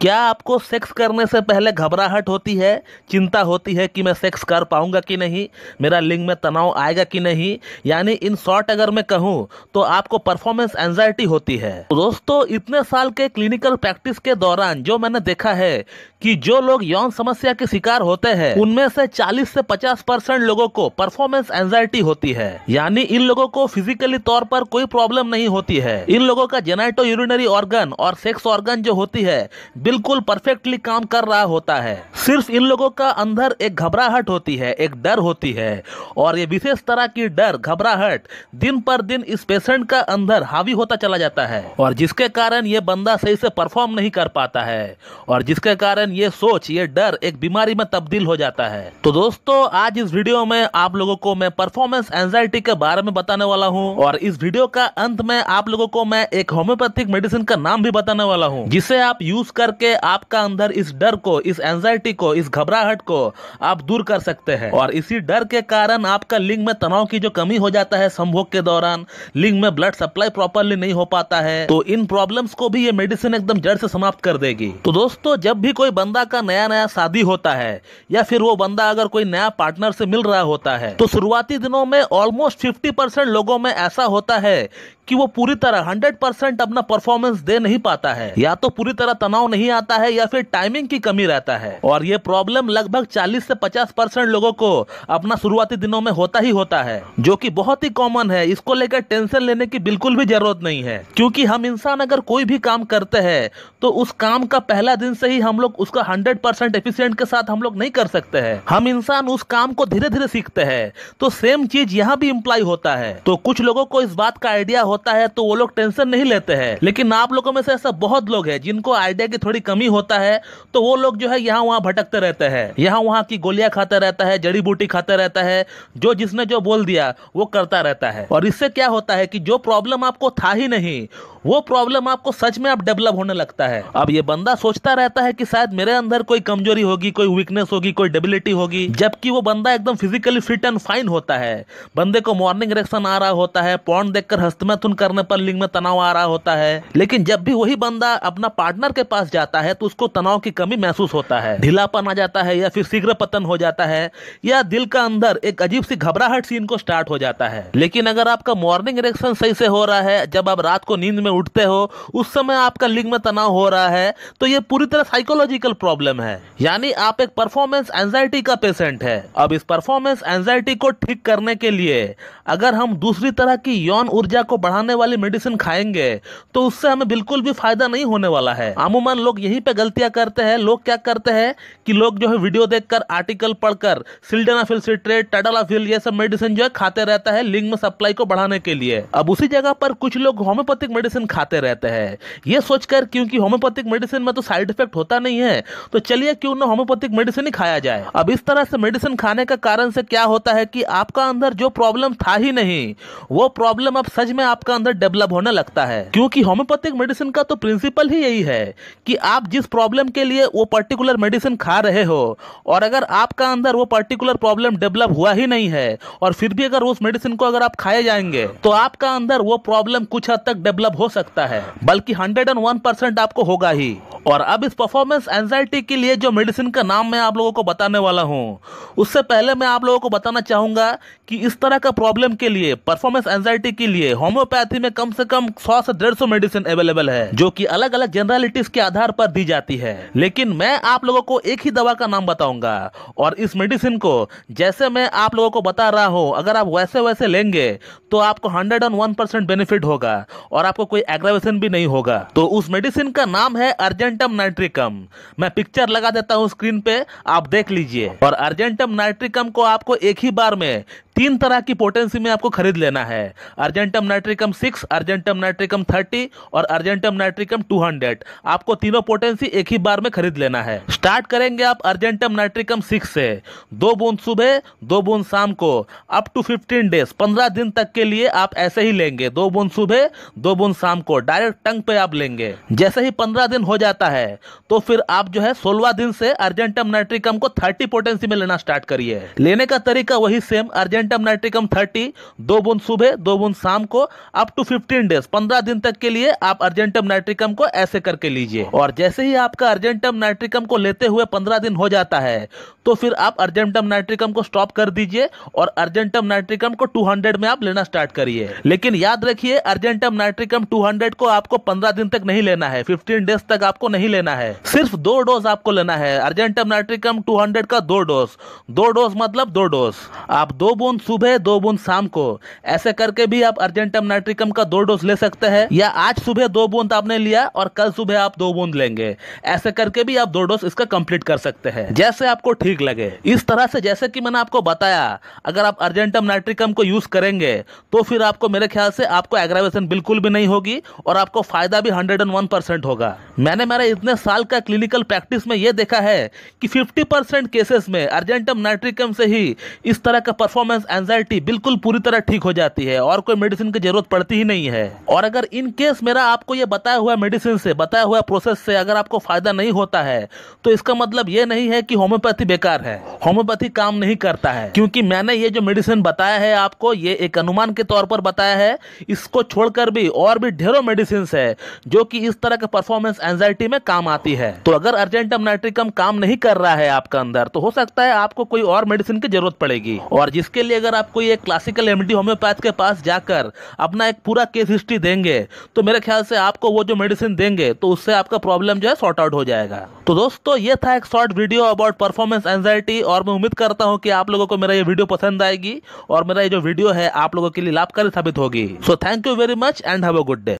क्या आपको सेक्स करने से पहले घबराहट होती है, चिंता होती है कि मैं सेक्स कर पाऊँगा कि नहीं, मेरा लिंग में तनाव आएगा कि नहीं? यानी इन शॉर्ट अगर मैं कहूँ तो आपको परफॉर्मेंस एंजाइटी होती है। दोस्तों, इतने साल के क्लिनिकल प्रैक्टिस के दौरान जो मैंने देखा है कि जो लोग यौन समस्या के शिकार होते हैं, उनमें से 40 से 50 परसेंट लोगों को परफॉर्मेंस एंजाइटी होती है। यानी इन लोगों को फिजिकली तौर पर कोई प्रॉब्लम नहीं होती है। इन लोगों का जेनाइटो यूरिनरी ऑर्गन और सेक्स ऑर्गन जो होती है बिल्कुल परफेक्टली काम कर रहा होता है। सिर्फ़ इन लोगों का अंदर एक घबराहट होती है, एक डर होती है। और ये विशेष तरह की डर, घबराहट दिन पर दिन इस पेशेंट का अंदर हावी होता चला जाता है। और जिसके कारण ये बंदा सही से परफॉर्म नहीं कर पाता है। और जिसके कारण ये सोच, ये डर एक बीमारी में तब्दील हो जाता है। तो दोस्तों, आज इस वीडियो में आप लोगों को मैं परफॉर्मेंस एंजाइटी के बारे में बताने वाला हूँ। और इस वीडियो का अंत में आप लोगों को मैं एक होम्योपैथिक मेडिसिन का नाम भी बताने वाला हूँ, जिसे आप यूज़ करके आपका अंदर इस डर को, इस एंजाइटी को, इस घबराहट को आप दूर कर सकते हैं। और इसी डर के कारण आपका लिंग में तनाव की जो कमी हो जाता है संभोग के दौरान, लिंग में ब्लड सप्लाई प्रॉपरली नहीं हो पाता है तो इन प्रॉब्लम्स को भी ये मेडिसिन एकदम जड़ से समाप्त कर देगी। तो दोस्तों, जब भी कोई बंदा का नया नया शादी होता है, या फिर वो बंदा अगर कोई नया पार्टनर से मिल रहा होता है तो शुरुआती दिनों में ऑलमोस्ट फिफ्टी लोगों में ऐसा होता है कि वो पूरी तरह हंड्रेड परसेंट अपना परफॉर्मेंस दे नहीं पाता है। या तो पूरी तरह तनाव नहीं आता है, या फिर टाइमिंग की कमी रहता है। और ये प्रॉब्लम लगभग 40 से 50 परसेंट लोगों को अपना शुरुआती दिनों में होता ही होता है, जो कि बहुत ही कॉमन है। इसको लेकर टेंशन लेने की बिल्कुल भी ज़रूरत नहीं है। क्योंकि हम इंसान अगर कोई भी काम करते हैं तो उस काम का पहला दिन से ही हम लोग उसका हंड्रेड परसेंट एफिशियंट के साथ हम लोग नहीं कर सकते हैं। हम इंसान उस काम को धीरे धीरे सीखते हैं तो सेम चीज़ यहाँ भी इम्प्लाई होता है। तो कुछ लोगों को इस बात का आइडिया होता है तो वो लोग टेंशन नहीं लेते हैं। लेकिन आप लोगों में से ऐसा बहुत लोग है, जिनको आइडिया की थोड़ी कमी होता है तो वो लोग जो है यहाँ वहाँ भटकते रहते हैं। यहाँ वहाँ की गोलियाँ खाते रहता है, जड़ी बूटी खाता रहता है, जो जिसने जो बोल दिया, वो करता रहता है। और इससे क्या होता है कि जो प्रॉब्लम आपको था ही नहीं वो प्रॉब्लम आपको सच में आप डेवलप होने लगता है। अब ये बंदा सोचता रहता है कि शायद मेरे अंदर कोई कमज़ोरी होगी, कोई वीकनेस होगी, कोई डेबिलिटी होगी, जबकि वो बंदा एकदम फिजिकली फिट एंड फाइन होता है। बंदे को मॉर्निंग इरेक्शन आ रहा होता है पौन देखकर हस्तमैथुन करने पर लिंग में तनाव आ रहा होता है। लेकिन जब भी वही बंदा अपना पार्टनर के पास जाता है तो उसको तनाव की कमी महसूस होता है। ढीलापन आ जाता है या फिर शीघ्र पतन हो जाता है, या दिल का अंदर एक अजीब सी घबराहट सी इनको स्टार्ट हो जाता है। लेकिन अगर आपका मॉर्निंग इरेक्शन सही से हो रहा है, जब आप रात को नींद में उठते हो, उस समय आपका लिंग में तनाव हो रहा है तो ये पूरी तरह साइकोलॉजिकल प्रॉब्लम है। यानी आप एक परफॉर्मेंस एंजाइटी का पेशेंट है। अब इस परफॉर्मेंस एंजाइटी को ठीक करने के लिए, अगर हम दूसरी तरह की यौन ऊर्जा को बढ़ाने वाली मेडिसिन खाएँगे तो उससे हमें बिल्कुल भी फ़ायदा नहीं होने वाला है। अमूमन लोग यहीं पे गलतियाँ करते हैं, लोग क्या करते हैं कि लोग जो है वीडियो देखकर आर्टिकल पढ़कर सिल्डेनाफिल सिट्रेट टाडालाफिल ये सब मेडिसिन जो है खाते रहता है लिंग में सप्लाई को बढ़ाने के लिए। अब उसी जगह पर कुछ लोग होम्योपैथिक मेडिसिन खाते रहते हैं। ये सोचकर क्योंकि होम्योपैथिक मेडिसिन में तो साइड इफ़ेक्ट होता नहीं है तो चलिए क्यों ना होम्योपैथिक मेडिसिन ही खाया जाए। अब इस तरह से मेडिसिन खाने का कारण से क्या होता है कि आपका अंदर जो प्रॉब्लम था ही नहीं, वो प्रॉब्लम अब सच में आपका अंदर डेवलप होने लगता है। क्योंकि होम्योपैथिक मेडिसिन का तो प्रिंसिपल ही यही है कि आप जिस प्रॉब्लम के लिए वो पर्टिकुलर मेडिसिन खा रहे हो, और अगर आपका अंदर वो पर्टिकुलर प्रॉब्लम डेवलप हुआ ही नहीं है, और फिर भी अगर उस मेडिसिन को अगर आप खाए जाएँगे तो आपका अंदर वो प्रॉब्लम कुछ हद तक डेवलप हो सकता है, बल्कि हंड्रेड एंड वन परसेंट आपको होगा ही। और अब इस परफॉर्मेंस एंजाइटी के लिए जो मेडिसिन का नाम मैं आप लोगों को बताने वाला हूँ, उससे पहले मैं आप लोगों को बताना चाहूँगा कि इस तरह का प्रॉब्लम के लिए परफॉर्मेंस एंजाइटी के लिए होम्योपैथी में कम से कम सौ से डेढ़ सौ मेडिसिन अवेलेबल है, जो कि अलग अलग जनरलिटीज के आधार पर दी जाती है। लेकिन मैं आप लोगों को एक ही दवा का नाम बताऊँगा, और इस मेडिसिन को, जैसे मैं आप लोगों को बता रहा हूँ, अगर आप वैसे वैसे लेंगे तो आपको हंड्रेड बेनिफिट होगा, और आपको कोई एग्रावेशन भी नहीं होगा। तो उस मेडिसिन का नाम है अर्जेंटम नाइट्रिकम। मैं पिक्चर लगा देता हूँ स्क्रीन पे, आप देख लीजिए। और अर्जेंटम नाइट्रिकम को आपको एक ही बार में तीन तरह की पोटेंसी में आपको खरीद लेना है। Argentum nitricum six, argentum nitricum thirty और अर्जेंटम नाइट्रिकम टू हंड्रेड। आपको तीनों पोटेंसी एक ही बार में खरीद लेना है। स्टार्ट करेंगे आप अर्जेंटम नाइट्रिकम सिक्स से। दो बूंद सुबह, दो बूंद शाम को। अप टू फिफ्टीन डेज़, पंद्रह दिन तक के लिए आप ऐसे ही लेंगे। दो बूंद सुबह, दो बूंद शाम को। डायरेक्ट टंग पे आप लेंगे। जैसे ही पंद्रह दिन हो जाता है तो फिर आप जो है सोलवा दिन से अर्जेंटम नाइट्रिकम को थर्टी पोटेंसी में लेना स्टार्ट करिए। लेने का तरीका वही same argent argentum nitricum thirty दो बूंद सुबह, दो बूंद शाम को अप टू फिफ्टीन डेज़ पंद्रह दिन तक के लिए आप अर्जेंटम नाइट्रिकम को ऐसे करके लीजिए। और जैसे ही आपका अर्जेंटम नाइट्रिकम को लेते हुए पंद्रह दिन हो जाता है तो फिर आप अर्जेंटम नाइट्रिकम को स्टॉप कर दीजिए और अर्जेंटम नाइट्रिकम को 200 में आप लेना स्टार्ट करिए। लेकिन याद रखिए अर्जेंटम नाइट्रिकम 200 को आपको 15 दिन तक नहीं लेना है 15 डेज़ तक आपको नहीं लेना है। सिर्फ़ दो डोज आपको लेना है अर्जेंटम नाइट्रिकम 200 का दो डोज दो डोज मतलब दो डोज आप दो बूंद सुबह दो बूंद शाम को ऐसे करके भी आप अर्जेंटम नाइट्रिकम का दो डोज ले सकते हैं, या आज सुबह दो बूंद आपने लिया और कल सुबह आप दो बूंद लेंगे। ऐसे करके भी आप दो डोज इसका कंप्लीट कर सकते हैं। जैसे आपको ठीक लगे। इस तरह से जैसे कि मैंने आपको बताया, अगर आप अर्जेंटम नाइट्रिकम को यूज़ करेंगे तो फिर आपको मेरे ख्याल से आपको एग्रावेशन बिल्कुल भी नहीं होगी और आपको फ़ायदा भी हंड्रेड एंड होगा। मैंने मेरे इतने साल का क्लिनिकल प्रैक्टिस में यह देखा है कि फिफ्टी परसेंट केसेस में अर्जेंटम नाइट्रिकम से ही इस तरह का परफॉर्मेंस एंजाइटी बिल्कुल पूरी तरह ठीक हो जाती है और कोई मेडिसिन की ज़रूरत पड़ती ही नहीं है। और अगर इन केस मेरा आपको ये बताया हुआ मेडिसिन से, बताया हुआ प्रोसेस से अगर आपको फ़ायदा नहीं होता है तो इसका मतलब ये नहीं है कि होम्योपैथी बेकार है। होम्योपैथी काम नहीं करता है। क्योंकि मैंने ये जो मेडिसिन बताया है आपको, ये एक अनुमान के तौर पर बताया है, इसको छोड़कर भी और भी ढेरों मेडिसिन है, जो कि इस तरह के परफॉर्मेंस एंजाइटी में काम आती है। तो अगर अर्जेंटम नाइट्रिकम काम नहीं कर रहा है आपका अंदर तो हो सकता है आपको कोई और मेडिसिन की ज़रूरत पड़ेगी। और जिसके लिए अगर आप कोई एक क्लासिकल एमडी होम्योपैथ के पास जाकर अपना एक पूरा केस हिस्ट्री देंगे तो मेरे ख्याल से आपको वो जो मेडिसिन देंगे तो उससे आपका प्रॉब्लम जो है सॉर्ट आउट हो जाएगा। तो दोस्तों, ये था एक short video about performance anxiety और मैं उम्मीद करता हूँ कि आप लोगों को मेरा ये वीडियो पसंद आएगी और मेरा ये जो वीडियो है, आप लोगों के लिए लाभकारी साबित होगी। So thank you very much and have a good day